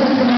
Gracias.